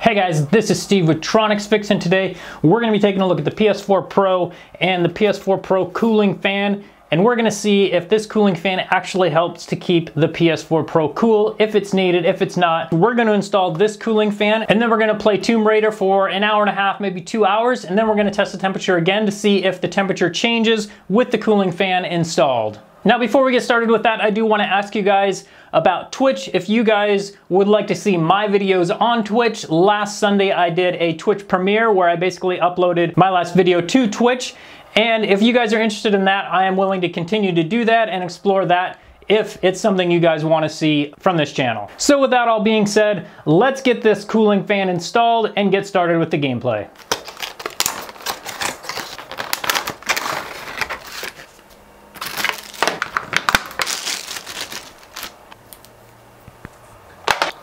Hey guys, this is Steve with Tronics Fix and today we're going to be taking a look at the PS4 Pro and the PS4 Pro cooling fan and we're going to see if this cooling fan actually helps to keep the PS4 Pro cool, if it's needed, if it's not. We're going to install this cooling fan and then we're going to play Tomb Raider for an hour and a half, maybe two hours, and then we're going to test the temperature again to see if the temperature changes with the cooling fan installed. Now before we get started with that, I do want to ask you guys about Twitch. If you guys would like to see my videos on Twitch, last Sunday I did a Twitch premiere where I basically uploaded my last video to Twitch. And if you guys are interested in that, I am willing to continue to do that and explore that if it's something you guys want to see from this channel. So with that all being said, let's get this cooling fan installed and get started with the gameplay.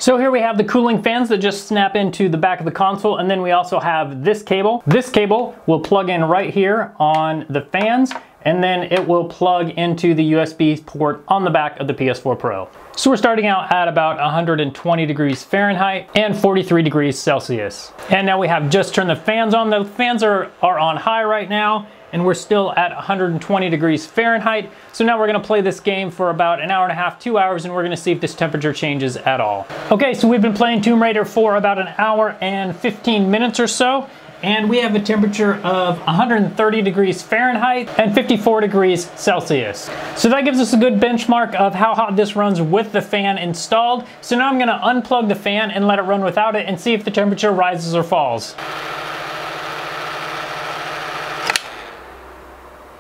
So here we have the cooling fans that just snap into the back of the console and then we also have this cable. This cable will plug in right here on the fans and then it will plug into the USB port on the back of the PS4 Pro. So we're starting out at about 120 degrees Fahrenheit and 43 degrees Celsius. And now we have just turned the fans on. The fans are, are on high right now and we're still at 120 degrees Fahrenheit. So now we're gonna play this game for about an hour and a half, two hours, and we're gonna see if this temperature changes at all. Okay, so we've been playing Tomb Raider for about an hour and 15 minutes or so, and we have a temperature of 130 degrees Fahrenheit and 54 degrees Celsius. So that gives us a good benchmark of how hot this runs with the fan installed. So now I'm gonna unplug the fan and let it run without it and see if the temperature rises or falls.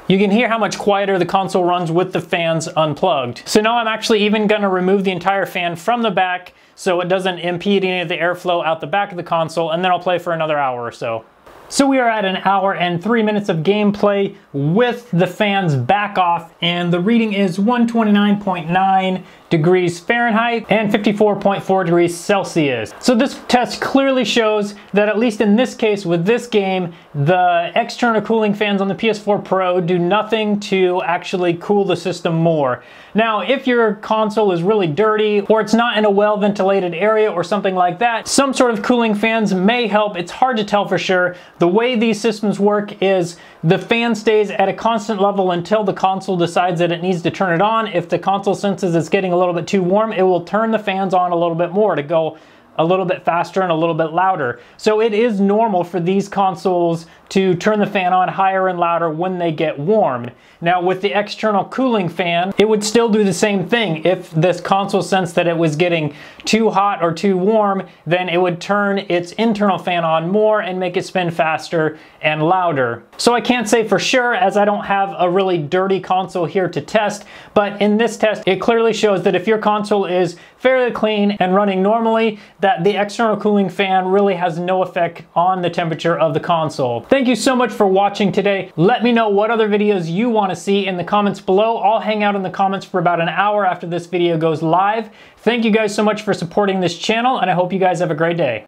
You can hear how much quieter the console runs with the fans unplugged. So now I'm actually even gonna remove the entire fan from the back so it doesn't impede any of the airflow out the back of the console and then I'll play for another hour or so. So we are at an hour and three minutes of gameplay with the fans back off and the reading is 129.9 degrees Fahrenheit and 54.4 degrees Celsius. So this test clearly shows that at least in this case with this game, the external cooling fans on the PS4 Pro do nothing to actually cool the system more. Now, if your console is really dirty or it's not in a well ventilated area or something like that, some sort of cooling fans may help. It's hard to tell for sure. The way these systems work is the fan stays at a constant level until the console decides that it needs to turn it on. If the console senses it's getting a little bit too warm, it will turn the fans on a little bit more to go a little bit faster and a little bit louder. So it is normal for these consoles to turn the fan on higher and louder when they get warm. Now with the external cooling fan, it would still do the same thing. If this console sensed that it was getting too hot or too warm, then it would turn its internal fan on more and make it spin faster and louder. So I can't say for sure as I don't have a really dirty console here to test, but in this test, it clearly shows that if your console is fairly clean and running normally, that the external cooling fan really has no effect on the temperature of the console. Thank you so much for watching today. Let me know what other videos you want to see in the comments below. I'll hang out in the comments for about an hour after this video goes live. Thank you guys so much for supporting this channel and I hope you guys have a great day.